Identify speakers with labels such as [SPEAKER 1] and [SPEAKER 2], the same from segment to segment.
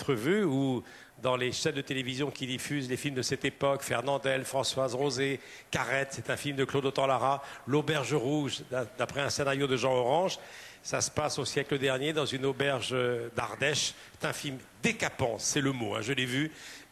[SPEAKER 1] être vu ou dans les chaînes de télévision qui diffusent les films de cette époque, Fernandel, Françoise Rosé, Carrette, c'est un film de Claude Autant-Lara, L'Auberge Rouge, d'après un scénario de Jean Orange. Ça se passe au siècle dernier dans une auberge d'Ardèche. C'est un film décapant, c'est le mot, hein, je l'ai vu.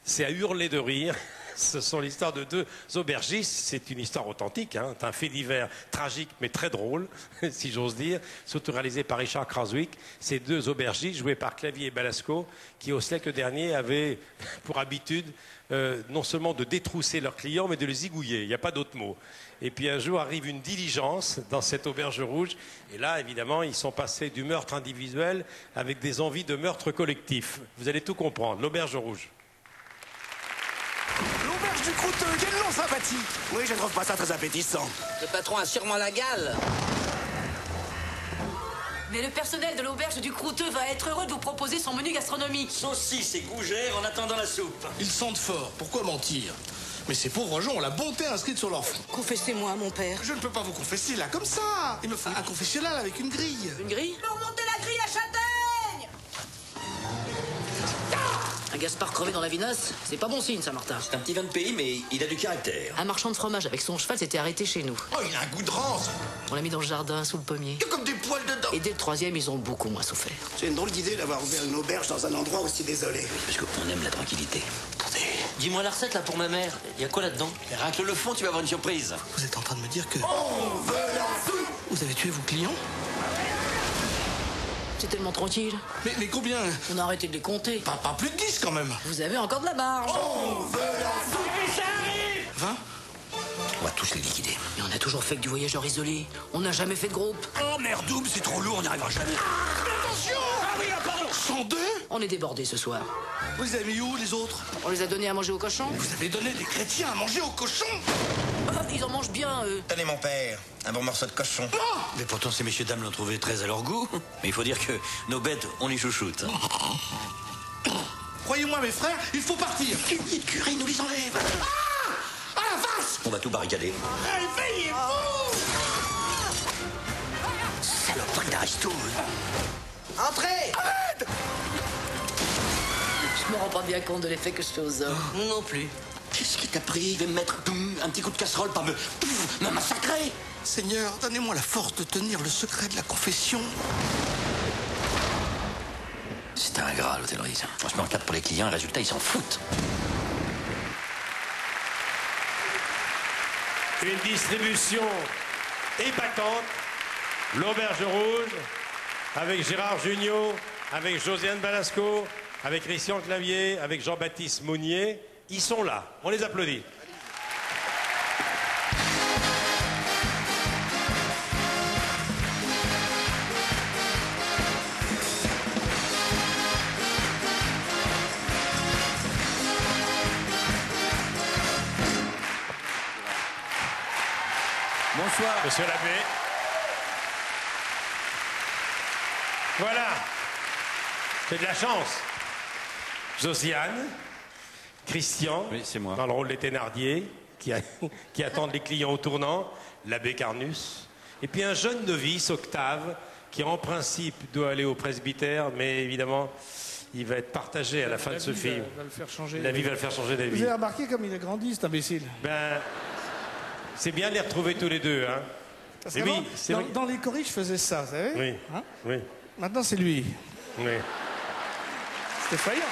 [SPEAKER 1] C'est à hurler de rire. Ce sont l'histoire de deux aubergistes. C'est une histoire authentique. Hein. Un fait divers tragique, mais très drôle, si j'ose dire. Surtout réalisé par Richard Kraswick. Ces deux aubergistes, joués par Clavier et Balasco, qui au siècle dernier avaient pour habitude euh, non seulement de détrousser leurs clients, mais de les zigouiller. Il n'y a pas d'autre mot. Et puis un jour arrive une diligence dans cette auberge rouge. Et là, évidemment, ils sont passés du meurtre individuel avec des envies de meurtre collectif. Vous allez tout comprendre. L'auberge rouge.
[SPEAKER 2] Du croûteux, quel nom sympathique
[SPEAKER 3] Oui, je ne trouve pas ça très appétissant.
[SPEAKER 4] Le patron a sûrement la gale.
[SPEAKER 5] Mais le personnel de l'auberge du Croûteux va être heureux de vous proposer son menu gastronomique.
[SPEAKER 6] Saucisses et gougères en attendant la soupe.
[SPEAKER 2] Ils sentent fort, pourquoi mentir? Mais ces pauvres gens ont la bonté inscrite sur leur front.
[SPEAKER 5] Confessez-moi, mon père.
[SPEAKER 2] Je ne peux pas vous confesser là comme ça. Il me faut un confessionnal avec une grille.
[SPEAKER 5] Une grille? Un Gaspard crevé dans la vinasse, c'est pas bon signe, ça, Martin.
[SPEAKER 6] C'est un petit vin de pays, mais il a du caractère.
[SPEAKER 5] Un marchand de fromage avec son cheval s'était arrêté chez nous.
[SPEAKER 2] Oh, il a un goût de rance.
[SPEAKER 5] On l'a mis dans le jardin, sous le pommier.
[SPEAKER 2] Il y a comme des poils dedans.
[SPEAKER 5] Et dès le troisième, ils ont beaucoup moins souffert.
[SPEAKER 3] C'est une drôle d'idée d'avoir ouvert une auberge dans un endroit aussi désolé.
[SPEAKER 6] Parce qu'on aime la tranquillité.
[SPEAKER 3] Attendez.
[SPEAKER 6] Dis-moi la recette là pour ma mère. Il y a quoi là-dedans? Racle le fond, tu vas avoir une surprise.
[SPEAKER 2] Vous êtes en train de me dire que
[SPEAKER 3] On veut la soupe
[SPEAKER 2] vous avez tué vos clients?
[SPEAKER 5] C'est tellement tranquille.
[SPEAKER 2] mais, mais combien
[SPEAKER 5] On a arrêté de les compter.
[SPEAKER 2] pas, pas plus de 10 quand même.
[SPEAKER 5] Vous avez encore de la marge.
[SPEAKER 3] On veut la soupe
[SPEAKER 2] 20
[SPEAKER 6] On va tous les liquider.
[SPEAKER 5] Mais on a toujours fait que du voyageur isolé. On n'a jamais fait de groupe.
[SPEAKER 6] Oh merdoum, c'est trop lourd, on n'y arrivera jamais.
[SPEAKER 2] Attention Ah oui, ah, pardon 102
[SPEAKER 5] On est débordés ce soir.
[SPEAKER 2] Vous les avez mis où les autres
[SPEAKER 5] On les a donnés à manger aux cochons.
[SPEAKER 2] Vous avez donné des chrétiens à manger aux cochons
[SPEAKER 5] Ah, ils en mangent bien, eux.
[SPEAKER 3] Tenez mon père, un bon morceau de cochon.
[SPEAKER 6] Mais pourtant, ces messieurs dames l'ont trouvé très à leur goût. Mais il faut dire que nos bêtes, on les chouchoute.
[SPEAKER 2] Croyez-moi mes frères, il faut partir
[SPEAKER 6] Les curés nous les enlèvent.
[SPEAKER 2] Ah la vache
[SPEAKER 6] On va tout barricader.
[SPEAKER 2] Réveillez-vous
[SPEAKER 6] Saloperie d'aristo.
[SPEAKER 4] Entrez
[SPEAKER 5] pas bien compte de l'effet que je fais aux hommes.
[SPEAKER 6] Moi non plus. Qu'est-ce qui t'a pris Il va me mettre un petit coup de casserole par me, me massacrer?
[SPEAKER 2] Seigneur, donnez-moi la force de tenir le secret de la confession.
[SPEAKER 6] C'est ingrat l'hôtellerie. On se met en quatre pour les clients, et résultat, ils s'en foutent.
[SPEAKER 1] Une distribution épatante. L'Auberge Rouge, avec Gérard Jugnot, avec Josiane Balasco, avec Christian Clavier, avec Jean-Baptiste Mounier. Ils sont là. On les applaudit.
[SPEAKER 6] Bonsoir.
[SPEAKER 1] Monsieur l'abbé. Voilà. C'est de la chance. Josiane, Christian,
[SPEAKER 6] Oui, c'est moi.
[SPEAKER 1] dans le rôle des Thénardier, qui, a- qui attendent les clients au tournant, l'abbé Carnus, et puis un jeune novice, Octave, qui en principe doit aller au presbytère, mais évidemment, il va être partagé à la fin de ce film.
[SPEAKER 7] Va, va le faire changer.
[SPEAKER 1] La vie va le faire changer
[SPEAKER 7] Vous
[SPEAKER 1] d'avis.
[SPEAKER 7] avez remarqué comme il a grandi, cet imbécile
[SPEAKER 1] Ben, c'est bien de les retrouver tous les deux, hein.
[SPEAKER 7] Parce
[SPEAKER 1] oui,
[SPEAKER 7] dans,
[SPEAKER 1] vrai.
[SPEAKER 7] dans les choristes, je faisais ça, vous savez
[SPEAKER 1] Oui,
[SPEAKER 7] Hein
[SPEAKER 1] oui,
[SPEAKER 7] Maintenant, c'est lui.
[SPEAKER 1] oui.
[SPEAKER 7] C'est effrayant.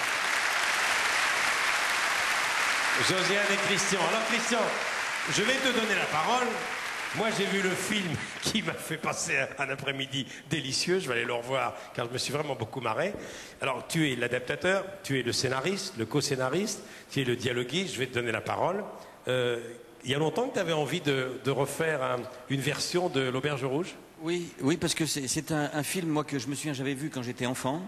[SPEAKER 1] Josiane et Christian. Alors Christian, je vais te donner la parole. Moi, j'ai vu le film qui m'a fait passer un après-midi délicieux. Je vais aller le revoir car je me suis vraiment beaucoup marré. Alors, tu es l'adaptateur, tu es le scénariste, le co-scénariste, tu es le dialoguiste. Je vais te donner la parole. Euh, il y a longtemps que tu avais envie de, refaire un- une version de L'Auberge Rouge?
[SPEAKER 6] Oui, oui, parce que c'est un, un film, moi, que je me souviens, j'avais vu quand j'étais enfant.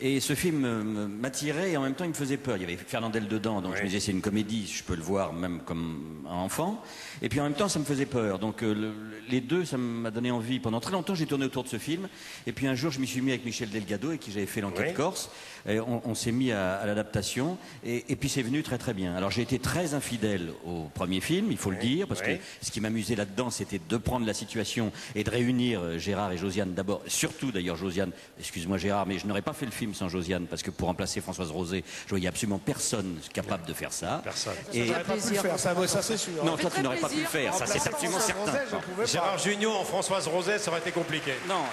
[SPEAKER 6] Et ce film m'attirait et en même temps, il me faisait peur. Il y avait Fernandel dedans, donc je me disais, c'est une comédie, je peux le voir même comme un enfant. Et puis en même temps, ça me faisait peur. Donc euh, le- les deux, ça m'a donné envie. Pendant très longtemps, j'ai tourné autour de ce film. Et puis un jour, je m'y suis mis avec Michel Delgado, et qui j'avais fait l'enquête
[SPEAKER 1] Oui.
[SPEAKER 6] corse. Et on on s'est mis à, à l'adaptation. Et, et puis c'est venu très très bien. Alors j'ai été très infidèle au premier film, il faut le dire, parce que ce qui m'amusait là-dedans, c'était de prendre la situation et de réunir euh, Gérard et Josiane d'abord, surtout d'ailleurs Josiane, excuse-moi Gérard, mais je n'aurais pas fait le film sans Josiane, parce que pour remplacer Françoise Rosé, je voyais absolument personne capable de faire ça.
[SPEAKER 1] Personne.
[SPEAKER 6] Et...
[SPEAKER 7] J'aurais pas pu le faire, ça, ça c'est sûr.
[SPEAKER 6] Non, toi, tu n'aurais pas pu le faire, ça c'est absolument certain.
[SPEAKER 1] Gérard Junior en Françoise Roset, ça aurait été compliqué.
[SPEAKER 6] Non,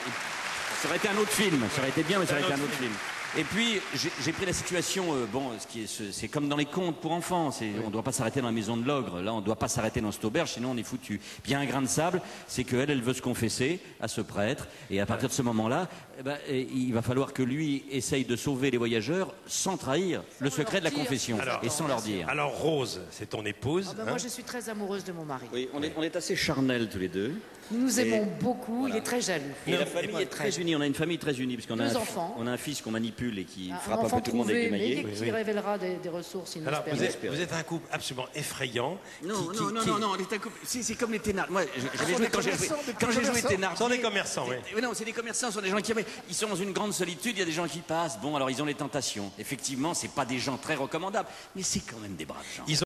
[SPEAKER 6] ça aurait été un autre film. Ça aurait été bien, mais ça aurait été
[SPEAKER 1] Un autre
[SPEAKER 6] film. Et puis, j'ai j'ai pris la situation, euh, bon, ce qui est, ce- c'est comme dans les contes pour enfants. c'est- On ne doit pas s'arrêter dans la maison de l'ogre. Là, on ne doit pas s'arrêter dans cette auberge, sinon on est foutu. Puis il y a un grain de sable, c'est qu'elle, elle veut se confesser à ce prêtre. Et à partir de ce moment-là, eh ben, il va falloir que lui essaye de sauver les voyageurs sans trahir le secret de la confession
[SPEAKER 1] Alors-
[SPEAKER 6] et sans leur dire.
[SPEAKER 1] Alors Rose, c'est ton épouse.
[SPEAKER 8] Ah ben,
[SPEAKER 1] hein
[SPEAKER 8] moi, je suis très amoureuse de mon mari.
[SPEAKER 6] Oui, on est, on est assez charnels tous les deux.
[SPEAKER 8] Nous nous
[SPEAKER 6] Et-
[SPEAKER 8] aimons beaucoup. Il est très jaloux.
[SPEAKER 6] Et la famille est très unie. On a une famille très unie, parce qu'on a,
[SPEAKER 8] Deux
[SPEAKER 6] un-
[SPEAKER 8] enfants.
[SPEAKER 6] on a un fils qu'on manipule et qui
[SPEAKER 8] Un
[SPEAKER 6] frappe un peu tout le monde avec des
[SPEAKER 8] mais
[SPEAKER 6] maillets.
[SPEAKER 8] qui révélera des, des ressources
[SPEAKER 1] Alors, vous êtes, vous êtes un couple absolument effrayant.
[SPEAKER 6] Non,
[SPEAKER 1] qui-
[SPEAKER 6] non,
[SPEAKER 1] qui-
[SPEAKER 6] non,
[SPEAKER 1] qui-
[SPEAKER 6] non, non, on est un couple- c'est c'est comme les Thénardier. Moi, j'avais
[SPEAKER 7] sont
[SPEAKER 6] joué
[SPEAKER 7] des
[SPEAKER 6] quand j'ai joué, quand j'ai joué Thénardier.
[SPEAKER 1] Sont des commerçants, oui.
[SPEAKER 6] Non, c'est des commerçants, ce sont des gens qui ils sont dans une grande solitude, il y a des gens qui passent. Bon, alors ils ont les tentations. Effectivement, c'est pas des gens très recommandables, mais c'est quand même des braves gens.